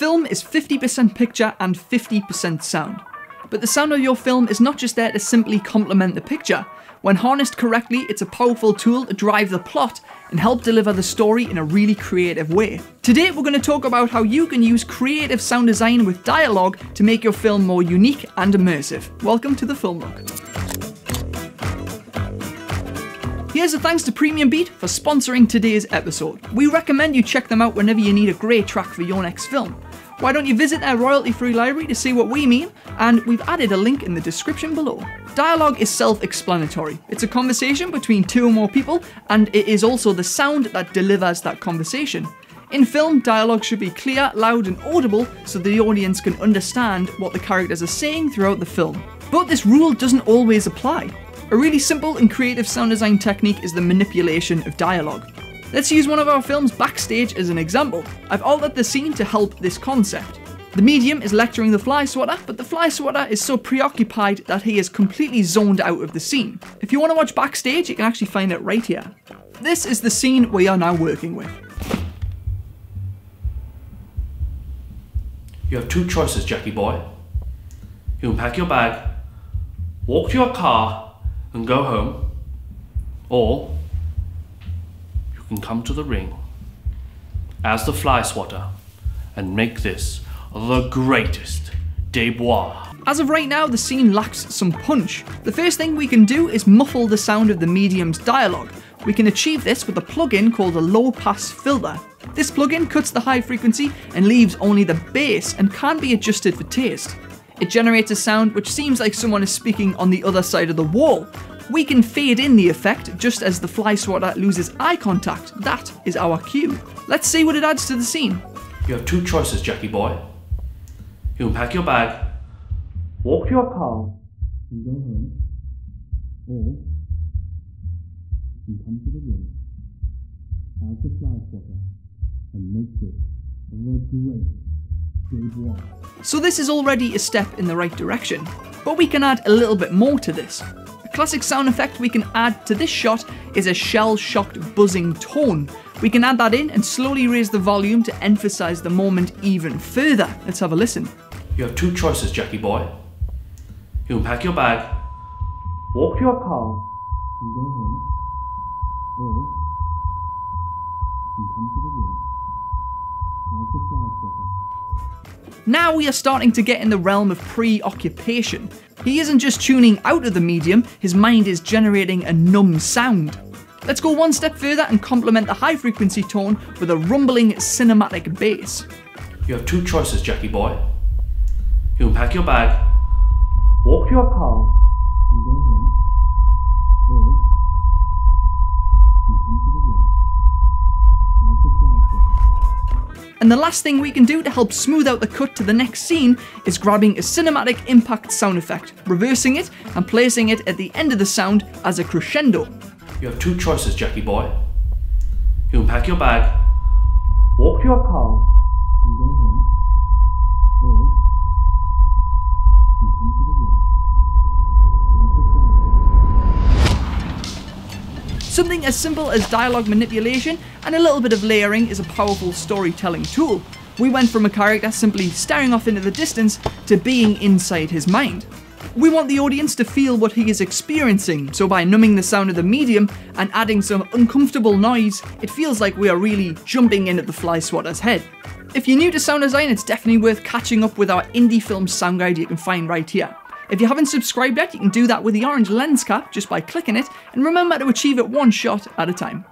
film is 50% picture and 50% sound. But the sound of your film is not just there to simply complement the picture. When harnessed correctly, it's a powerful tool to drive the plot and help deliver the story in a really creative way. Today, we're going to talk about how you can use creative sound design with dialogue to make your film more unique and immersive. Welcome to the Film Look. Here's a thanks to Premium Beat for sponsoring today's episode. We recommend you check them out whenever you need a great track for your next film. Why don't you visit their royalty free library to see what we mean? And we've added a link in the description below. Dialogue is self explanatory. It's a conversation between two or more people, and it is also the sound that delivers that conversation. In film, dialogue should be clear, loud, and audible so the audience can understand what the characters are saying throughout the film. But this rule doesn't always apply. A really simple and creative sound design technique is the manipulation of dialogue. Let's use one of our films Backstage as an example. I've altered the scene to help this concept. The medium is lecturing the fly swatter, but the fly swatter is so preoccupied that he is completely zoned out of the scene. If you want to watch Backstage, you can actually find it right here. This is the scene we are now working with. You have two choices, Jackie boy. You can pack your bag, walk to your car, and go home, or can come to the ring as the fly swatter and make this the greatest debut. As of right now, the scene lacks some punch. The first thing we can do is muffle the sound of the medium's dialogue. We can achieve this with a plugin called a low pass filter. This plugin cuts the high frequency and leaves only the bass and can be adjusted for taste. It generates a sound which seems like someone is speaking on the other side of the wall. We can fade in the effect just as the fly swatter loses eye contact. That is our cue. Let's see what it adds to the scene. You have two choices, Jackie boy. You can pack your bag, walk to your car, and go home, or you can come to the ring as the fly swatter and make this the great debut. So this is already a step in the right direction, but we can add a little bit more to this. Classic sound effect we can add to this shot is a shell-shocked buzzing tone. We can add that in and slowly raise the volume to emphasize the moment even further. Let's have a listen. You have two choices, Jackie boy. You can pack your bag, walk to your car, Now we are starting to get in the realm of preoccupation. He isn't just tuning out of the medium, his mind is generating a numb sound. Let's go one step further and complement the high frequency tone with a rumbling cinematic bass. You have two choices, Jackie boy. You can pack your bag, walk to your car, And the last thing we can do to help smooth out the cut to the next scene is grabbing a cinematic impact sound effect, reversing it, and placing it at the end of the sound as a crescendo. You have two choices, Jackie boy. You can pack your bag, walk to your car, Something as simple as dialogue manipulation and a little bit of layering is a powerful storytelling tool. We went from a character simply staring off into the distance to being inside his mind. We want the audience to feel what he is experiencing, so by numbing the sound of the medium and adding some uncomfortable noise, it feels like we are really jumping in at the fly swatter's head. If you're new to sound design, it's definitely worth catching up with our indie film sound guide you can find right here. If you haven't subscribed yet, you can do that with the orange lens cap just by clicking it, and remember to achieve it one shot at a time.